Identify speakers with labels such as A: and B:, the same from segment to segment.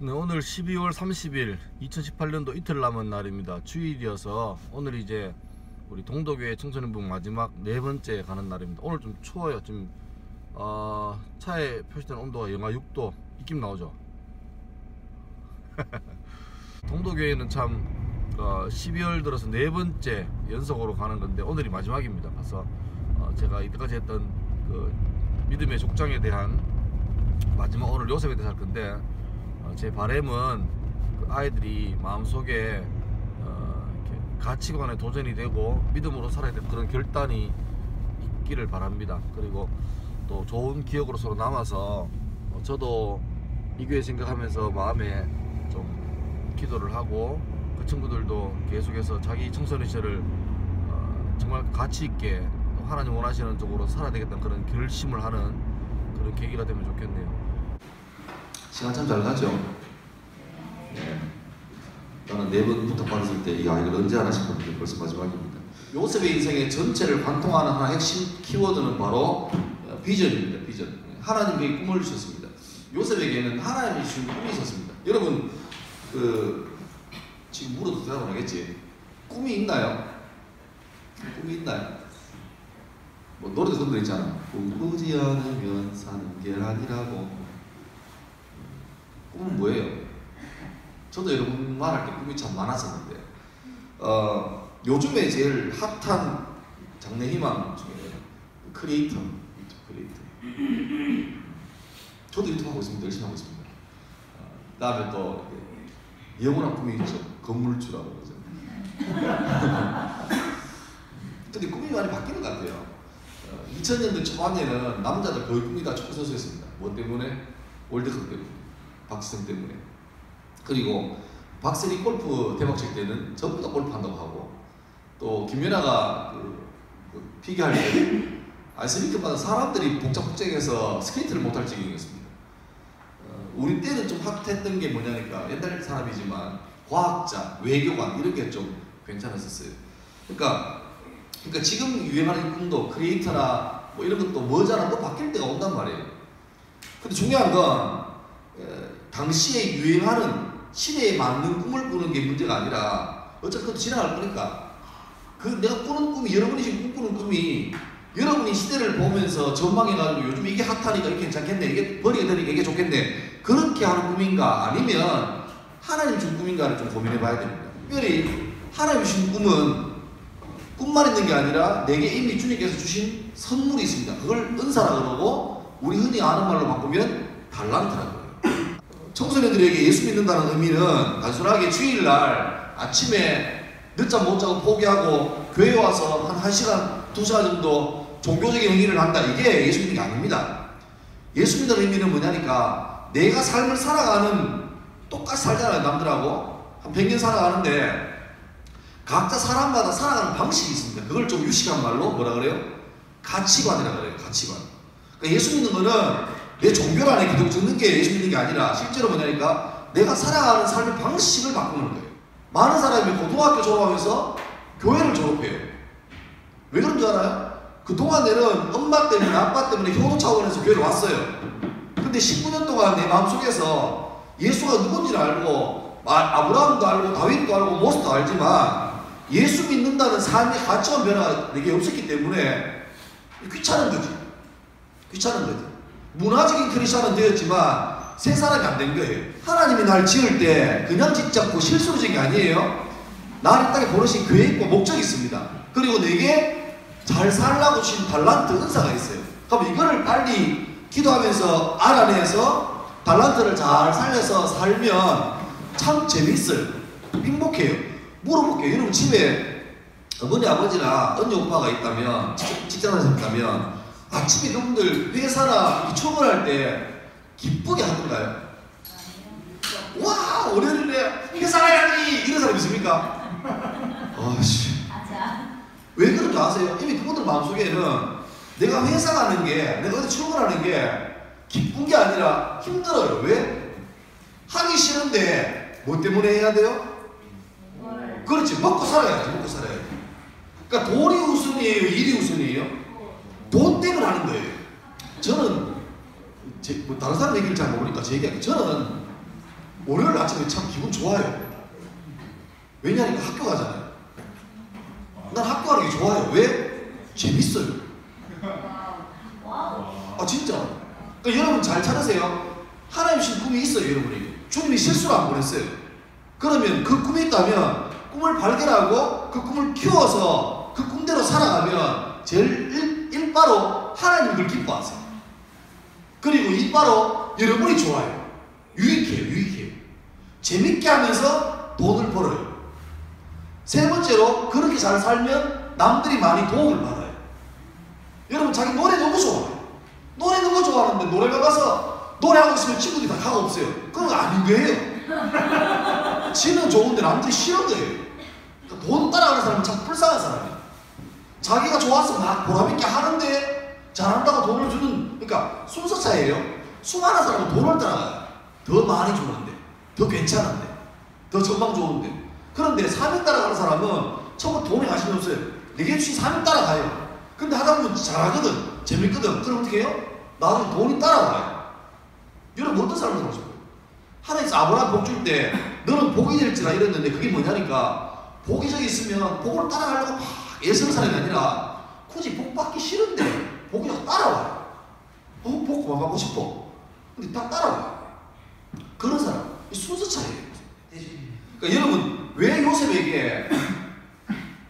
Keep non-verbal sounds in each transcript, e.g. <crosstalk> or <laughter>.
A: 네, 오늘 12월 30일 2018년도 이틀 남은 날입니다. 주일이어서 오늘 이제 우리 동도교회 청소년부 마지막 네 번째 가는 날입니다. 오늘 좀 추워요. 지금 어, 차에 표시된 온도가 영하 6도 입김 나오죠. <laughs> 동도교회는 참 어, 12월 들어서 네 번째 연속으로 가는 건데 오늘이 마지막입니다. 그래서 어, 제가 이때까지 했던 그 믿음의 족장에 대한 마지막 오늘 요셉에 대해서 할 건데 어, 제 바람은 그 아이들이 마음속에 어, 가치관에 도전이 되고 믿음으로 살아야 되는 그런 결단이 있기를 바랍니다. 그리고 또 좋은 기억으로 서로 남아서 어, 저도 이 교회 생각하면서 마음에 좀 기도를 하고 그 친구들도 계속해서 자기 청소년 시절을 어, 정말 가치 있게 또 하나님 원하시는 쪽으로 살아야 되겠다는 그런 결심을 하는 그런 계기가 되면 좋겠네요.
B: 시간 참 잘 가죠. 네. 나는 네 번 부탁받았을 때이 아이를 언제 하나 싶었는데 벌써 마지막입니다. 요셉의 인생의 전체를 관통하는 하나 핵심 키워드는 바로 어, 비전입니다. 비전. 하나님께 꿈을 주셨습니다. 요셉에게는 하나님이 주신 꿈이 있었습니다. 여러분 그 지금 물어도 대답을 하겠지. 꿈이 있나요? 꿈이 있나요? 뭐 노래도 그런 거 있잖아. 꿈꾸지 않으면 사는 게 아니라고. 꿈은 뭐예요? 저도 여러분 말할 때 꿈이 참 많았었는데. 어, 요즘에 제일 핫한 장래 희망 중에 크리에이터 크리에이터. 저도 유튜브 하고 있습니다. 열심히 하고 있습니다. 어, 그다음에 또 영원한 꿈이 있죠. 건물주라고 그러죠. <laughs> 근데 꿈이 많이 바뀌는 것 같아요. 어, 2000년대 초반에는 남자들 거의 꿈이 다 축구 선수였습니다. 뭐 때문에? 월드컵 때문에 박지성 때문에. 그리고 박세리 골프 대박 칠 때는 전부 다 골프 한다고 하고 또 김연아가 그, 그 피겨할 때 <laughs> 아이스링크마다 사람들이 북적북적해서 스케이트를 못할 지경이었습니다. 어, 우리 때는 좀 핫했던 게 뭐냐니까 옛날 사람이지만 과학자, 외교관 이런 게 좀 괜찮았었어요. 그러니까 그러니까 지금 유행하는 꿈도 크리에이터나 뭐 이런 것도 또 바뀔 때가 온단 말이에요. 근데 중요한 건 에, 당시에 유행하는 시대에 맞는 꿈을 꾸는 게 문제가 아니라 그것도 지나갈 거니까. 그 내가 꾸는 꿈이 여러분이 지금 꿈꾸는 꿈이 여러분이 시대를 보면서 전망해가지고 요즘 이게 핫하니까 이게 괜찮겠네 이게 버리게 되니까 이게 좋겠네 그렇게 하는 꿈인가 아니면 하나님 준 꿈인가를 좀 고민해 봐야 됩니다. 특별히 하나님 주신 꿈은 꿈만 있는 게 아니라 내게 이미 주님께서 주신 선물이 있습니다. 그걸 은사라 그러고 우리 흔히 아는 말로 바꾸면 달란트라고 청소년들에게 예수 믿는다는 의미는 단순하게 주일날 아침에 늦잠 못 자고 포기하고 교회 와서 한 1시간, 2시간 정도 종교적인 행위를 한다. 이게 예수 믿는 게 아닙니다. 예수 믿는 의미는 뭐냐니까 내가 삶을 살아가는 똑같이 살잖아요. 남들하고. 한 100년 살아가는데 각자 사람마다 살아가는 방식이 있습니다. 그걸 좀 유식한 말로 뭐라 그래요? 가치관이라 그래요. 가치관. 그러니까 예수 믿는 거는 내 종교 안에 기독 듣는 게 예수 믿는 게 아니라 실제로 뭐냐니까 내가 살아가는 삶의 방식을 바꾸는 거예요. 많은 사람이 고등학교 졸업하면서 교회를 졸업해요. 왜 그런 줄 알아요? 그동안에는 엄마 때문에 아빠 때문에 효도 차원에서 교회를 왔어요. 근데 19년 동안 내 마음속에서 예수가 누군지를 알고 아브라함도 알고 다윗도 알고 모세도 알지만 예수 믿는다는 삶의 가치관 변화가 내게 없었기 때문에 귀찮은 거지. 귀찮은 거지. 문화적인 크리스천은 되었지만 새 사람이 안 된 거예요. 하나님이 날 지을 때 그냥 짓잡고 실수로 지은 게 아니에요. 나를 땅에 보내신 계획과 목적이 있습니다. 그리고 내게 잘 살라고 주신 달란트 은사가 있어요. 그럼 이거를 빨리 기도하면서 알아내서 달란트를 잘 살려서 살면 참 재밌어요. 행복해요. 물어볼게요. 여러분 집에 어머니 아버지나 언니 오빠가 있다면 직장에서 있다면 아침에 여러분들 회사나 출근할 때 기쁘게 하던가요? 와 월요일에 회사 가야지 이런 사람 있습니까? <laughs> 아씨 왜 그런 줄 아세요? 이미 그분들 마음속에는 내가 회사 가는 게 내가 어디 출근하는 게 기쁜 게 아니라 힘들어요 왜? 하기 싫은데 뭐 때문에 해야 돼요? 그렇지 먹고 살아야지 먹고 살아야지 그러니까 돈이 우선이에요 일이 우선이에요? 돈 때문에 하는 거예요 저는 제, 뭐 다른 사람 얘기를 잘 모르니까 제 얘기할게요 저는 월요일 아침에 참 기분 좋아요. 왜냐하면 학교 가잖아요. 난 학교 가는 게 좋아요. 왜? 재밌어요. 아 진짜. 그러니까 여러분 잘 찾으세요. 하나님 신 꿈이 있어요, 여러분에게. 주님이 실수로 안 보냈어요. 그러면 그 꿈이 있다면 꿈을 발견하고 그 꿈을 키워서 그 꿈대로 살아가면 제일 바로 하나님을 기뻐하세요. 그리고 이 바로 여러분이 좋아요. 유익해요, 유익해요. 재밌게 하면서 돈을 벌어요. 세 번째로 그렇게 잘 살면 남들이 많이 도움을 받아요. 여러분 자기 노래 너무 좋아요. 노래 너무 좋아하는데 노래방 가서 노래하고 있으면 친구들이 다 가고 없어요. 그건 아닌 거예요. <laughs> 지는 좋은데 남들이 싫은 거예요. 그러니까 돈 따라가는 사람은 참 불쌍한 사람이에요. 자기가 좋아서 막 보람있게 하는데 잘한다고 돈을 주는 그러니까 순서 차이에요. 수많은 사람은 돈을 따라가요. 더 많이 주는데 더 괜찮은데 더 전망 좋은데 그런데 사명 따라가는 사람은 처음부터 돈에 관심이 없어요. 내게 주신 사명 따라가요. 근데 하다 보면 잘하거든. 재밌거든. 그럼 어떻게 해요? 나중에 돈이 따라와요. 여러분 어떤 사람을 보고 싶어요? 하나님께서 아브라함 복줄 때 너는 복이 될지라 이랬는데 그게 뭐냐니까 복이 저기 있으면 복을 따라가려고 막 애쓰는 사람이 아니라 굳이 복 받기 싫은데 복이 다 따라와요. 어, 복 그만 받고 싶어. 근데 다 따라와요. 그런 사람. 이 순서 차이예요. 그러니까 여러분 왜 요셉에게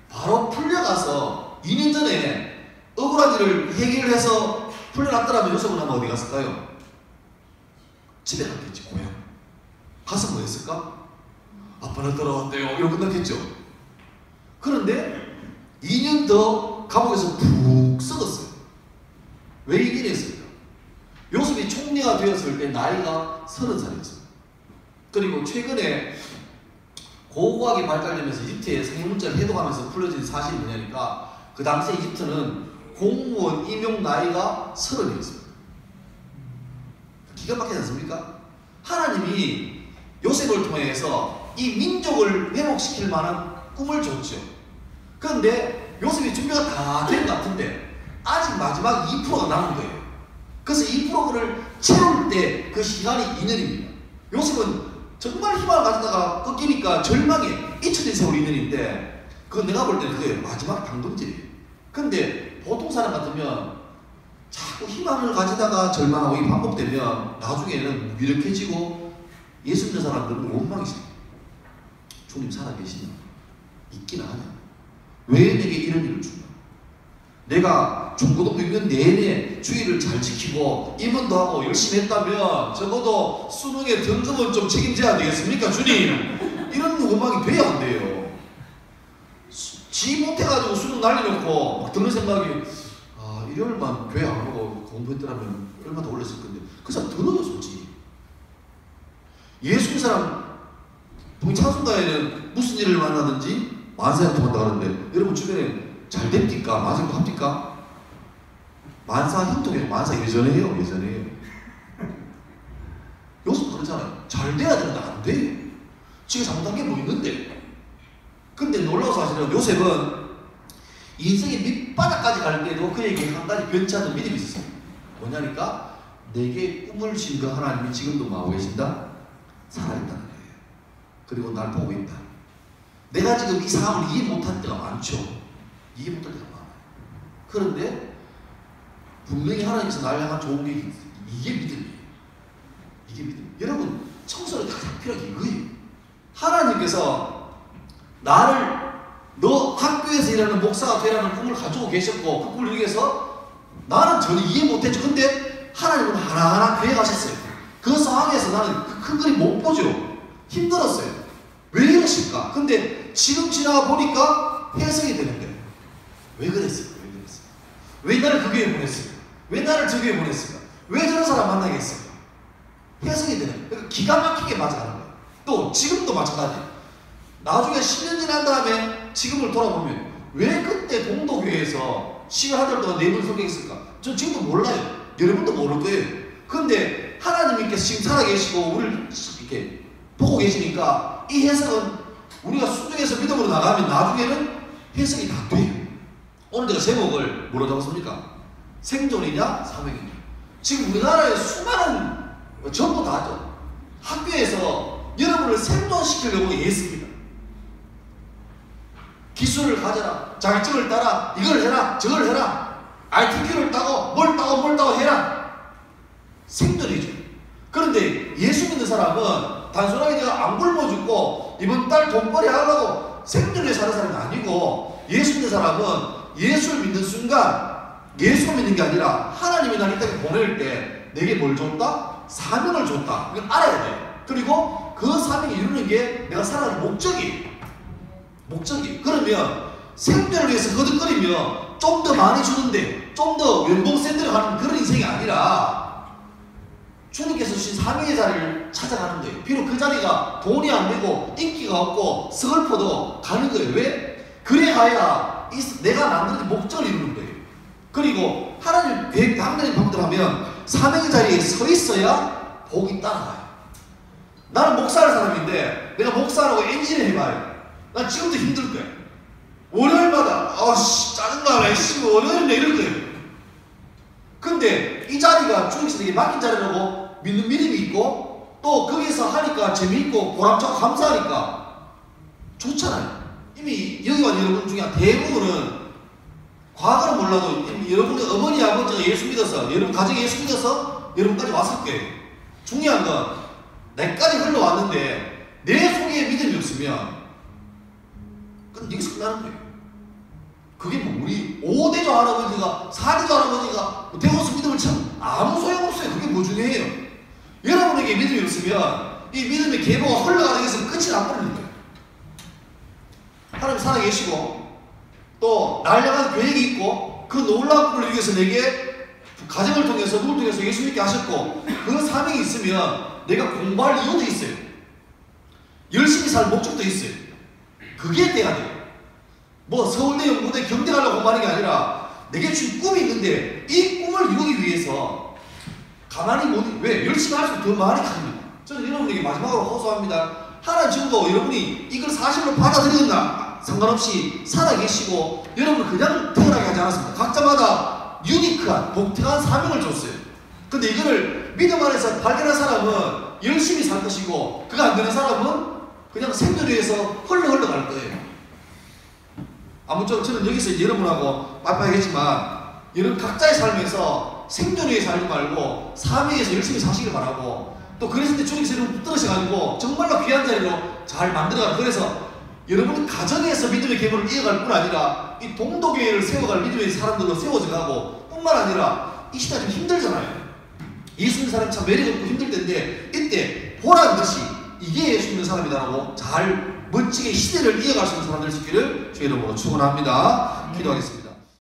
B: 바로 풀려가서 2년 전에 억울한 일을 해결을 해서 풀려났더라면 요셉은 아마 어디 갔을까요? 집에 갔겠지 고향 가서 뭐 했을까? 아빠는 돌아왔대요 이러고 끝났겠죠 그런데 2년 더 감옥에서 푹 썩었어요 왜 이랬을까? 요셉이 총리가 되었을 때 나이가 30살이었어요 그리고 최근에 고고학이 발달되면서 이집트의 생문자를 해독하면서 풀려진 사실이 뭐냐니까 그 당시 이집트는 공무원 임용 나이가 서른이었습니다. 기가 막히지 않습니까? 하나님이 요셉을 통해서 이 민족을 회복시킬 만한 꿈을 줬죠. 그런데 요셉이 준비가 다 된 것 같은데 아직 마지막 2%가 남은 거예요. 그래서 2%를 채울 때 그 시간이 2년입니다. 요셉은 정말 희망을 가지다가 꺾이니까 절망에 잊혀진 세월이 2년인데 그건 내가 볼 때는 그게 마지막 당근질이에요. 근데 보통 사람 같으면 자꾸 희망을 가지다가 절망하고 이 반복되면 나중에는 무력해지고 예수 믿는 사람들은 원망이죠. 주님 살아계시냐? 있긴 하냐? 왜 내게 이런 일을 주나? 내가 중고등부 6년 내내 주의를 잘 지키고 임원도 하고 열심히 했다면 적어도 수능의 등급은 좀 책임져야 되겠습니까 주님? 이런 원망이 돼야 안 돼요. 지 못해가지고 수능 날려놓고 막 드는 생각이 아 일요일만 교회 안 오고 공부했더라면 얼마나 더 올렸을 건데 그 사람 더 넣어 솔직히 예수 님 사람 동이 찬송가에는 무슨 일을 만나든지 만사에 통한다 그러는데 여러분 주변에 잘 됩니까? 만사도 합니까? 만사 형통해요 만사 예전에 해요 예전에 해요 요즘 그러잖아요 잘 돼야 되는데 안 돼. 지가 잘못한 게 뭐 있는데 근데 놀라운 사실은 요셉은 인생의 밑바닥까지 갈 때도 그에게 한 가지 변치 않는 믿음이 있었어요. 뭐냐니까 내게 꿈을 준그 하나님이 지금도 마고 계신다? 살아있다는 거예요. 그리고 날 보고 있다. 내가 지금 이 상황을 이해 못할 때가 많죠. 이해 못할 때가 많아요. 그런데 분명히 하나님께서 날 향한 좋은 게. 이게 믿음이에요. 이게 믿음. 여러분 청소를 가장 필요한 게 이거예요. 하나님께서 나를 너 학교에서 일하는 목사가 되라는 꿈을 가지고 계셨고 그 꿈을 위해서 나는 전혀 이해 못했죠. 근데 하나님은 하나하나 계획하셨어요. 그 상황에서 나는 그 큰 그림 못 보죠. 힘들었어요. 왜 이러실까? 근데 지금 지나가 보니까 해석이 되는 거예요. 왜 그랬을까? 왜 그랬을까? 왜 나를 그 교회에 보냈을까? 왜 나를 저 교회에 보냈을까? 왜 저런 사람 만나게 했을까? 해석이 되는 거예요. 그러니까 기가 막히게 맞아가는 거예요. 또 지금도 마찬가지예요. 나중에 10년 지난 다음에 지금을 돌아보면 왜 그때 동도교회에서 11달 동안 네분 설교했을까? 저 지금도 몰라요. 여러분도 모를 거예요. 근데 하나님께서 지금 살아계시고 우리를 이렇게 보고 계시니까 이 해석은 우리가 순종해서 믿음으로 나가면 나중에는 해석이 다 돼요. 오늘 제가 제목을 뭐로 잡았습니까? 생존이냐 사명이냐. 지금 우리나라에 수많은 전부 다죠. 학교에서 만족시키려고 예습니다. 기술을 가져라. 자격증을 따라. 이걸 해라. 저걸 해라. ITQ를 따고 뭘 따고 뭘 따고 해라. 생존이죠. 그런데 예수 믿는 사람은 단순하게 내가 안 굶어 죽고 이번 달 돈벌이 하려고 생존에 사는 사람이 아니고 예수 믿는 사람은 예수를 믿는 순간 예수 믿는 게 아니라 하나님이 나를 이 땅에 보낼 때 내게 뭘 줬다? 사명을 줬다. 이걸 알아야 돼. 그리고 그 사명을 이루는 게 내가 살아가는 목적이 목적이 그러면 생존을 위해서 거듭거리며 좀더 많이 주는데 좀 더 연봉 센 데로 가는 그런 주신 사명의 자리를 찾아가는 거예요. 비록 그 자리가 돈이 안 되고 인기가 없고 서글퍼도 가는 거예요. 왜? 그래 가야 이- 내가 만드는 목적을 이루는 거예요. 그리고 하나님 계획, 하나님 방법대로 하면 사명의 자리에 서 있어야 복이 따라가요. 나는 목사할 사람인데 내가 목사라고 엔진을 해봐요. 난 지금도 힘들 거야. 월요일마다 아씨 짜증나네 씨 월요일에 이럴 거예요. 근데 이 자리가 주님께서 내게 맡긴 자리라고 믿는 믿음이 있고 또 거기서 하니까 재미있고 보람차고 감사하니까 좋잖아요. 이미 여기 와 여러분 중에 대부분은 과거는 몰라도 여러분의 어머니 아버지가 예수 믿어서 여러분 가정에 예수 믿어서 여러분까지 왔을 거예요. 중요한 건 내까지 흘러왔는데 내 속에 믿음이 없으면 그럼 여기서 끝나는 거예요. 그게 뭐 우리 5대조 할아버지가 4대조 할아버지가 뭐 대고서 믿음을 참 아무 소용없어요. 그게 뭐 중요해요. 여러분에게 믿음이 없으면 이 믿음의 계보가 흘러가는 것은 끝이 나버리는 거예요. 하나님 살아계시고 또 날려간 계획이 있고 그 놀라운 꿈을 위해서 내게 가정을 통해서 누굴 통해서 예수 믿게 하셨고 그 사명이 있으면 내가 공부할 이유도 있어요. 열심히 살 목적도 있어요. 그게 돼야 돼요. 뭐 서울대, 연구대, 경대 가려고 공부하는 게 아니라 내게 준 꿈이 있는데 이 꿈을 이루기 위해서 가만히 못, 왜? 열심히 할수록 더 많이 갑니다. 저는 여러분에게 마지막으로 호소합니다. 하나 정도 여러분이 이걸 사실로 받아들였나 상관없이 살아계시고 여러분 그냥 태어나게 하지 않았습니다. 각자마다 유니크한 독특한 사명을 줬어요. 근데 이거를 믿음 안에서 발견한 사람은 열심히 살 것이고 그거 안 되는 사람은 그냥 생존 위해서 흘러 흘러갈 거예요. 아무쪼록 저는 여기서 여러분하고 맞봐야겠지만 여러분 각자의 삶에서 생존 위해 살지 말고 삶 위해서 열심히 사시길 바라고 또 그랬을 때 주님께서 여러분 붙들으셔가지고 정말로 귀한 자리로 잘 만들어가는 그래서 여러분 가정에서 믿음의 계보를 이어갈 뿐 아니라 이 동도교회를 세워갈 믿음의 사람들로 세워져 가고 뿐만 아니라 이 시대가 좀 힘들잖아요. 예수 믿는 사람이 참 매력없고 힘들 텐데 이때 보란 듯이 이게 예수 믿는 사람이다라고 잘 멋지게 시대를 이어갈 수 있는 사람들 있기를 주의 이름으로 축원합니다. 기도하겠습니다.